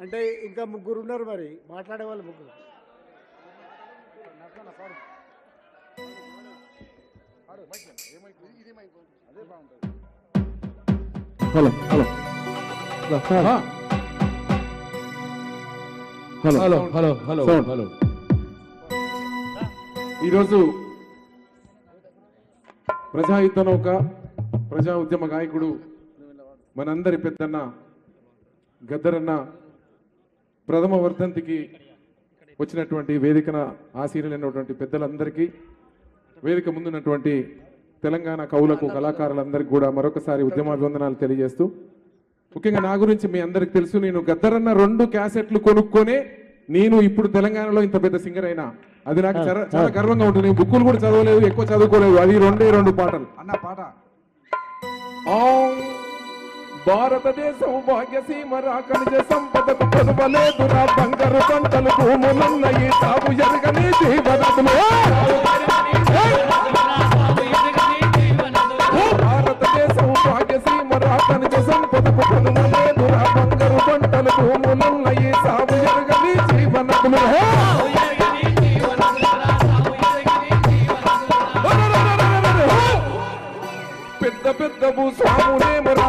అంటే ఇంకా ముగ్గురు ఉన్నారు మరి. మాట్లాడే వాళ్ళు ముగ్గురు. Hello hello. హలో. హలో. ఈరోజు ప్రజాయుద్ధ నౌక ప్రజా ఉద్యమ గాయకుడు మనందరి పెద్దన్న గద్దరన్న ప్రథమ వర్ధంతికి వచ్చినటువంటి వేదికన ఆశీనులైనటువంటి పెద్దలందరికీ వేదిక ముందున్నటువంటి తెలంగాణ కవులకు కళాకారులందరికీ కూడా మరొకసారి ఉద్యమాభివందనాలు తెలియజేస్తూ ముఖ్యంగా నా గురించి మీ అందరికి తెలుసు నేను గద్దరన్న రెండు క్యాసెట్లు కొనుక్కొనే నేను ఇప్పుడు తెలంగాణలో ఇంత పెద్ద సింగర్ అయినా. అది నాకు చాలా- గర్వంగా ఉంటుంది. బుక్కులు కూడా చదవలేదు ఎక్కువ చదువుకోలేదు. అది రెండే రెండు పాటలు. అన్న పాట. భారతదేశం భాగ్యసీమ రాకనిజ సంపదకు కొనువలేదు నా బంగారు పంటలు భూములున్న ఈ తాము ఎరగని జీవనదులు భారతదేశం భాగ్యసీమ రాకనిజ సంపదకు కొనువలేదు నా బంగారు పంటలు భూములున్న ఈ సాగు ఎరగని జీవనదులు పెద్ద పెద్ద భూస్వాములేమరా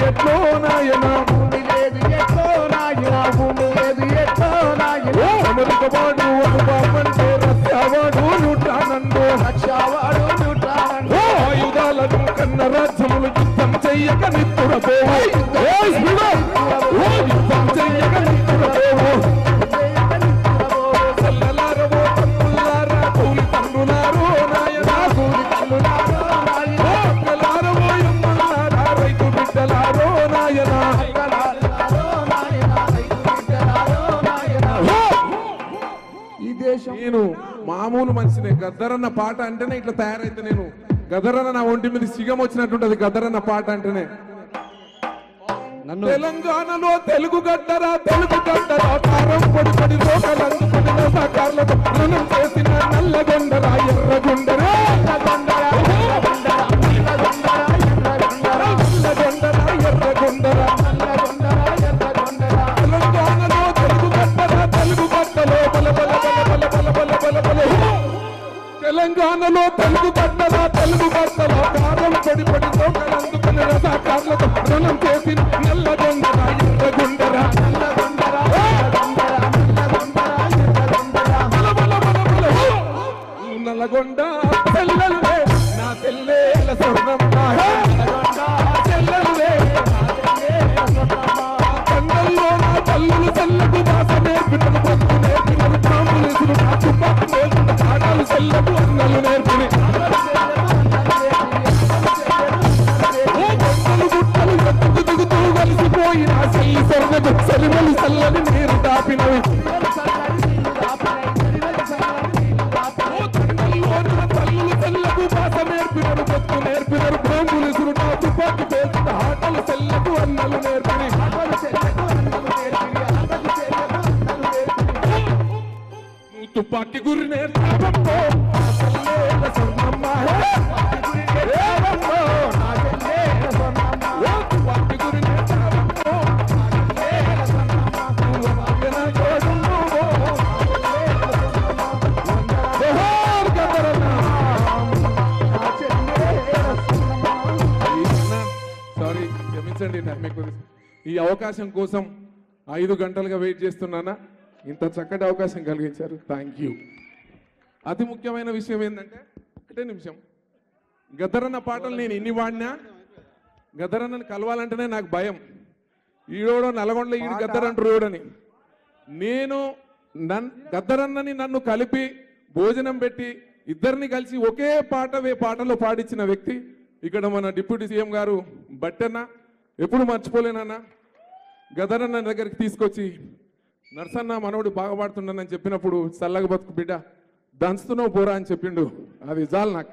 ఎట్లో నాయనా? భూమి లేదు ఎట్లో నాయనా? భూమి లేదు ఎట్లో నాయనా? అమెరికవాడు ఒక బాబంటో రష్యావాడు ఆయుధాలను కన్న రాజ్యములు యుద్ధం చెయ్యక నిత్తురపోవు యుద్ధం మామూలు మనిషినే. గద్దరన్న పాట అంటేనే ఇట్లా తయారైతే నేను. గద్దరన్న నా ఒంటి మీద సిగం వచ్చినట్టుంటది గద్దరన్న పాట అంటేనే. నన్ను తెలంగాణలో తెలుగు గడ్డరా తెలుగు గడ్డరా కారం పొడి పొడి రోకలు అందుకుని సాకార్లతో రుణం చేసిన నల్లగొండరా తెలంగాణలో తెలుగు బట్టల తెలుగు బట్టల కాలం పడి పొడితో కలందుకుని రణం చేసి నల్లగొండ చలిమలి చల్లని నీరు దాపినవి నేర్పినారు పొత్తు నేర్పినారు భూములు సురుటా తుపాకి పేర్చుట ఆటలు చెల్లకు అన్నలు నేర్పిని తుపాకి గురి నేర్పి ఈ అవకాశం కోసం ఐదు గంటలుగా వెయిట్ చేస్తున్నానా? ఇంత చక్కటి అవకాశం కలిగించారు. థ్యాంక్ యూ అతి ముఖ్యమైన విషయం ఏంటంటే ఒకటే నిమిషం. గద్దరన్న పాటలు నేను ఎన్ని వాడినా గద్దరన్నని కలవాలంటేనే నాకు భయం. ఈడోడో నల్గొండలో ఈడు ఈడని నేను నన్ గద్దరన్నని నన్ను కలిపి భోజనం పెట్టి ఇద్దరిని కలిసి ఒకే పాట వే- పాటలో పాడించిన వ్యక్తి. ఇక్కడ మన డిప్యూటీ సీఎం గారు బట్టన్న ఎప్పుడు మర్చిపోలేనన్నా గదరన్న దగ్గరికి తీసుకొచ్చి నర్సన్న మనవడు బాగా పాడుతుండనని చెప్పినప్పుడు చల్లగా బతుకు బిడ్డ దంచుతున్నావు పోరా అని చెప్పిండు. అది చాలు నాకు.